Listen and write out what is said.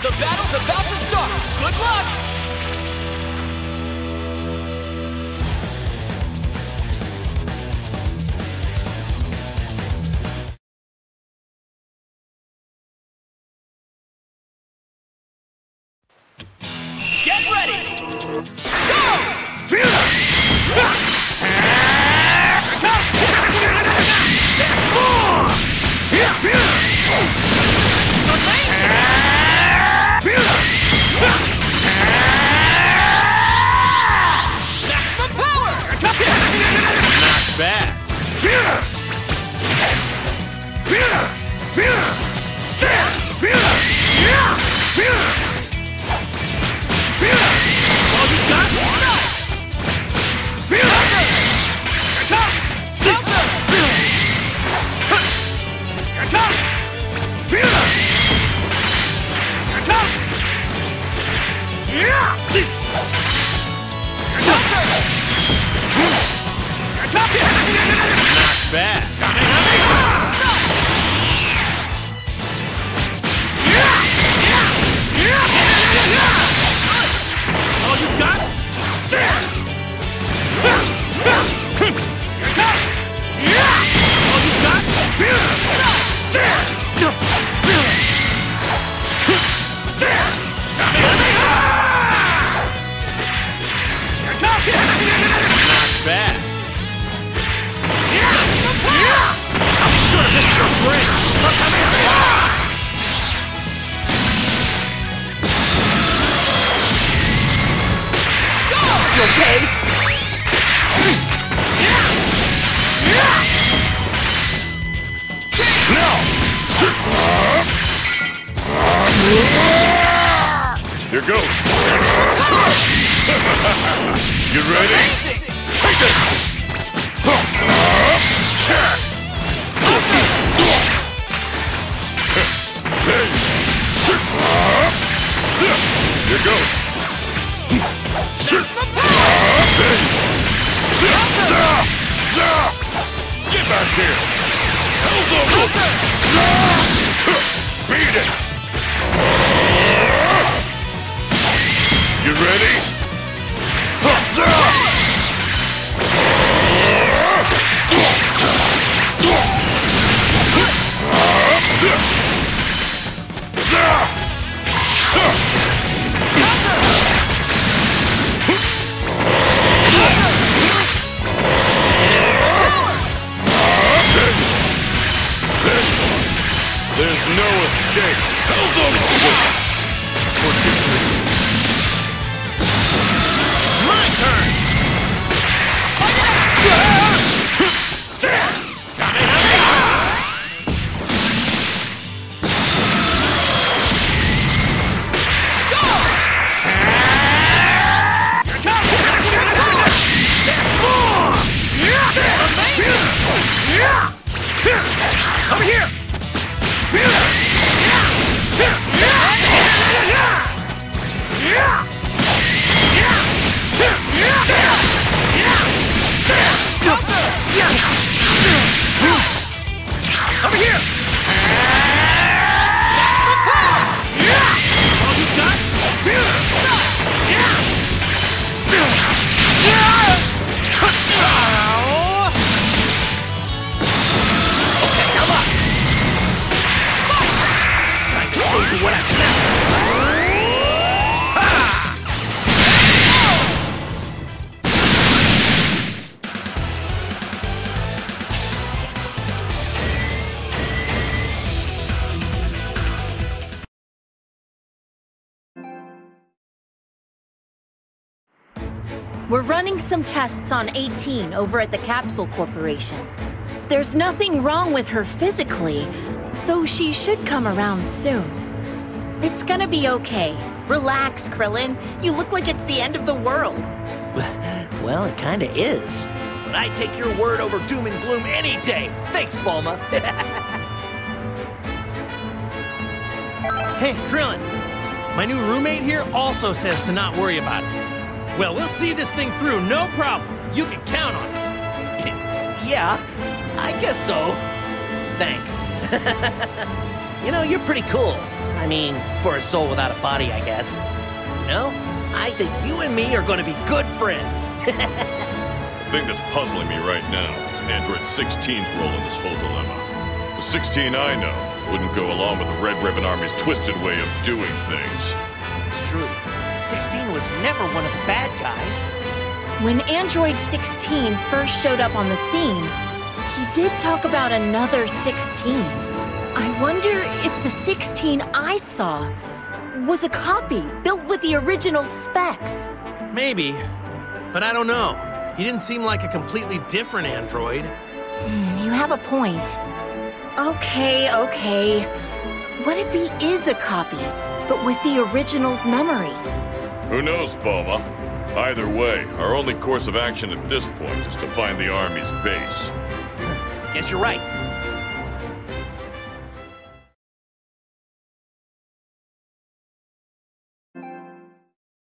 The battle's about to start. Good luck! Get ready! Here goes. you ready? Take power! Get back here! Hell's over! To what master We're running some tests on 18 over at the Capsule Corporation. There's nothing wrong with her physically, so she should come around soon. It's gonna be okay. Relax, Krillin. You look like it's the end of the world. Well, it kinda is. But I take your word over doom and gloom any day. Thanks, Bulma. Hey, Krillin. My new roommate here also says to not worry about it. Well, we'll see this thing through, no problem. You can count on it. yeah, I guess so. Thanks. You know, you're pretty cool. I mean, for a soul without a body, I guess. You know, I think you and me are going to be good friends. The thing that's puzzling me right now is Android 16's role in this whole dilemma. The 16 I know wouldn't go along with the Red Ribbon Army's twisted way of doing things. it's true. 16 was never one of the bad guys. When Android 16 first showed up on the scene, he did talk about another 16. I wonder if the 16 I saw was a copy built with the original specs. Maybe, but I don't know. He didn't seem like a completely different android. Hmm, you have a point. Okay, okay. What if he is a copy, but with the original's memory? Who knows, Bulma? Either way, our only course of action at this point is to find the Army's base. Guess you're right.